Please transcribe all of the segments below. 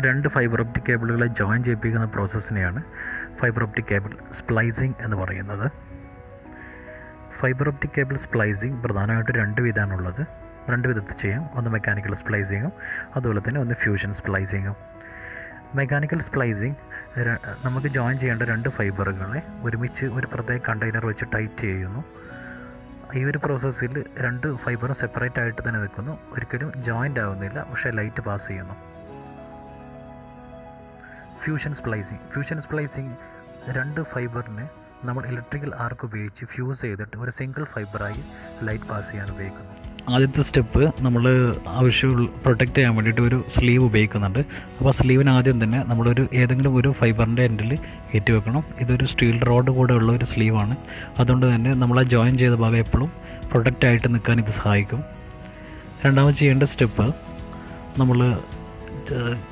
രണ്ട് fibre optic കേബിളുകളെ join ചെയ്യിപ്പിക്കുന്ന പ്രോസസ്സിനെയാണ് ഫൈബർ ഒപ്റ്റിക് കേബിൾ സ്പ്ലൈസിംഗ് എന്ന് പറയുന്നത്. ഫൈബർ ഒപ്റ്റിക് കേബിൾ സ്പ്ലൈസിംഗ് പ്രധാനമായിട്ട് രണ്ട് വിധമാണുള്ളത്. രണ്ട് വിധത്തിൽ ചെയ്യാം. ഒന്ന് മെക്കാനിക്കൽ സ്പ്ലൈസിങ്ങും അതുപോലെ തന്നെ ഒന്ന് ഫ്യൂഷൻ സ്പ്ലൈസിങ്ങും മെക്കാനിക്കൽ സ്പ്ലൈസിങ് നമുക്ക് ജോയിൻ ചെയ്യേണ്ട രണ്ട് ഫൈബറുകളെ ഒരുമിച്ച് ഒരു പ്രത്യേക കണ്ടെയ്നർ വെച്ച് ടൈറ്റ് ചെയ്യുന്നു. ഈ ഒരു പ്രോസസ്സിൽ രണ്ട് ഫൈബറും സെപ്പറേറ്റ് ആയിട്ട് തന്നെ നിൽക്കുന്നു. ഒരിക്കലും ജോയിന്റ് ആവുന്നില്ല പക്ഷേ ലൈറ്റ് പാസ് ചെയ്യുന്നു. ഫ്യൂഷൻ സ്പ്ലൈസിങ് ഫ്യൂഷൻ സ്പ്ലൈസിങ് രണ്ട് ഫൈബറിനെ നമ്മൾ ഇലക്ട്രിക്കൽ ആർക്ക് ഉപയോഗിച്ച് ഫ്യൂസ് ചെയ്തിട്ട് ഒരു സിംഗിൾ ഫൈബറായി ലൈറ്റ് പാസ് ചെയ്യാൻ ഉപയോഗിക്കുന്നു. ആദ്യത്തെ സ്റ്റെപ്പ് നമ്മൾ ആവശ്യമുള്ള പ്രൊട്ടക്റ്റ് ചെയ്യാൻ വേണ്ടിയിട്ട് ഒരു സ്ലീവ് ഉപയോഗിക്കുന്നുണ്ട്. അപ്പോൾ സ്ലീവിന് ആദ്യം തന്നെ നമ്മളൊരു ഏതെങ്കിലും ഒരു ഫൈബറിന്റെ എൻഡിൽ കയറ്റി വെക്കണം. ഇതൊരു സ്റ്റീൽ റോഡ് കൂടെ ഉള്ള ഒരു സ്ലീവാണ് അതുകൊണ്ട് തന്നെ നമ്മൾ ആ ജോയിൻ ചെയ്ത ഭാഗം എപ്പോഴും പ്രൊട്ടക്റ്റായിട്ട് നിൽക്കാൻ ഇത് സഹായിക്കും. രണ്ടാമത് ചെയ്യേണ്ട സ്റ്റെപ്പ് നമ്മൾ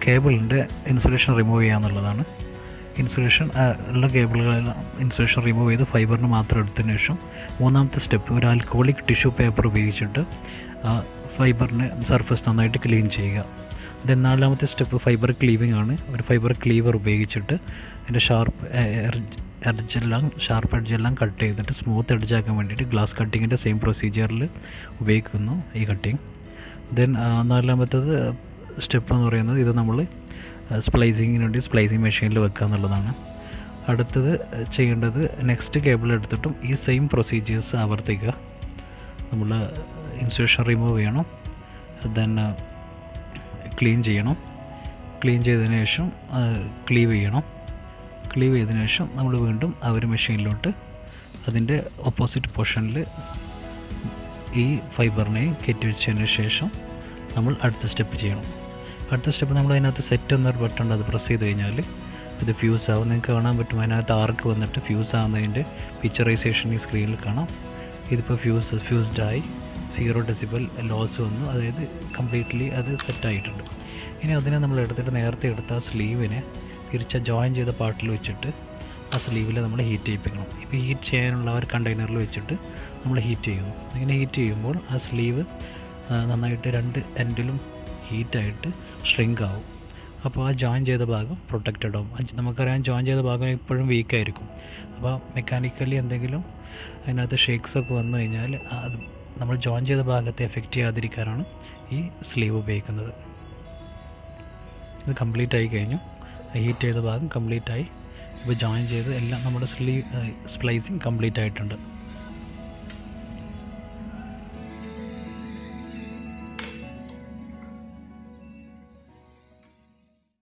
കേബിളിന്റെ ഇൻസുലേഷൻ റിമൂവ് ചെയ്യുക എന്നുള്ളതാണ് ഇൻസുലേഷൻ ഉള്ള കേബിളുകളെല്ലാം ഇൻസുലേഷൻ റിമൂവ് ചെയ്ത് ഫൈബറിന് മാത്രം എടുത്തതിന് ശേഷം മൂന്നാമത്തെ സ്റ്റെപ്പ് ഒരു ആൽക്കോളിക് ടിഷ്യൂ പേപ്പർ ഉപയോഗിച്ചിട്ട് ഫൈബറിനെ സർഫസ് നന്നായിട്ട് ക്ലീൻ ചെയ്യുക. ദെൻ നാലാമത്തെ സ്റ്റെപ്പ് ഫൈബർ ക്ലീവിംഗ് ആണ്. ഒരു ഫൈബർ ക്ലീവർ ഉപയോഗിച്ചിട്ട് അതിന്റെ ഷാർപ്പ് എഡ്ജെല്ലാം ഷാർപ്പ് എഡ്ജെല്ലാം കട്ട് ചെയ്തിട്ട് സ്മൂത്ത് എഡ്ജാക്കാൻ വേണ്ടിയിട്ട് ഗ്ലാസ് കട്ടിങ്ങിന്റെ സെയിം പ്രൊസീജിയറിൽ ഉപയോഗിക്കുന്നു ഈ കട്ടിങ്. ദെൻ നാലാമത്തത് സ്റ്റെപ്പ് എന്ന് പറയുന്നത് ഇത് നമ്മൾ സ്പ്ലൈസിങ്ങിന് വേണ്ടി സ്പ്ലൈസിങ് മെഷീനിൽ വെക്കുക എന്നുള്ളതാണ്. അടുത്തത് ചെയ്യേണ്ടത് നെക്സ്റ്റ് കേബിൾ എടുത്തിട്ടും ഈ സെയിം പ്രൊസീജിയേഴ്സ് ആവർത്തിക്കുക. നമ്മൾ ഇൻസുലേഷൻ റിമൂവ് ചെയ്യണം. ദെൻ ക്ലീൻ ചെയ്യണം. ക്ലീൻ ചെയ്തതിന് ശേഷം ക്ലീവ് ചെയ്യണം. ക്ലീവ് ചെയ്തതിന് ശേഷം നമ്മൾ വീണ്ടും ആ ഒരു മെഷീനിലോട്ട് അതിന്റെ ഓപ്പോസിറ്റ് പോർഷനിൽ ഈ ഫൈബറിനെയും കയറ്റി വെച്ചതിന് ശേഷം നമ്മൾ അടുത്ത സ്റ്റെപ്പ് ചെയ്യണം. അടുത്ത സ്റ്റെപ്പ് നമ്മൾ അതിനകത്ത് സെറ്റ് എന്നൊരു ബട്ടൺ ഉണ്ട് അത് പ്രസ് ചെയ്ത് കഴിഞ്ഞാൽ ഇത് ഫ്യൂസ് ആവും. നിങ്ങൾക്ക് കാണാൻ പറ്റും അതിനകത്ത് ആർക്ക് വന്നിട്ട് ഫ്യൂസ് ആവുന്നതിന്റെ പിക്ചറൈസേഷൻ ഈ സ്ക്രീനിൽ കാണാം. ഇതിപ്പോൾ ഫ്യൂസ് ഫ്യൂസ്ഡ് ആയി സീറോ ഡെസിബൽ ലോസ് വന്നു. അതായത് കംപ്ലീറ്റ്ലി അത് സെറ്റായിട്ടുണ്ട് ഇനി അതിനെ നമ്മൾ എടുത്തിട്ട് നേരത്തെ എടുത്ത ആ സ്ലീവിനെ തിരിച്ച ജോയിൻ ചെയ്ത പാർട്ടിൽ വെച്ചിട്ട് ആ സ്ലീവിൽ നമ്മൾ ഹീറ്റ് ചെയ്യിപ്പിക്കണം. ഇപ്പോൾ ഹീറ്റ് ചെയ്യാനുള്ള ഒരു കണ്ടെയ്നറിൽ വെച്ചിട്ട് നമ്മൾ ഹീറ്റ് ചെയ്യുന്നു. ഇങ്ങനെ ഹീറ്റ് ചെയ്യുമ്പോൾ ആ സ്ലീവ് നന്നായിട്ട് രണ്ട് എൻഡിലും ഹീറ്റായിട്ട് ഷ്രിങ്ക് ആവും. അപ്പോൾ ആ ജോയിൻ ചെയ്ത ഭാഗം പ്രൊട്ടക്റ്റഡ് ആവും. നമുക്കറിയാം ജോയിൻ ചെയ്ത ഭാഗം എപ്പോഴും വീക്കായിരിക്കും അപ്പോൾ മെക്കാനിക്കലി എന്തെങ്കിലും അതിനകത്ത് ഷേക്സ് ഒക്കെ വന്നു കഴിഞ്ഞാൽ അത് നമ്മൾ ജോയിൻ ചെയ്ത ഭാഗത്തെ എഫക്റ്റ് ചെയ്യാതിരിക്കാനാണ് ഈ സ്ലീവ് ഉപയോഗിക്കുന്നത്. ഇത് കംപ്ലീറ്റ് ആയി കഴിഞ്ഞു. ഹീറ്റ് ചെയ്ത ഭാഗം കംപ്ലീറ്റ് ആയി. ഇപ്പോൾ ജോയിൻ ചെയ്ത് എല്ലാം നമ്മുടെ സ്ലീവ് സ്പ്ലൈസിങ് കംപ്ലീറ്റ് ആയിട്ടുണ്ട്.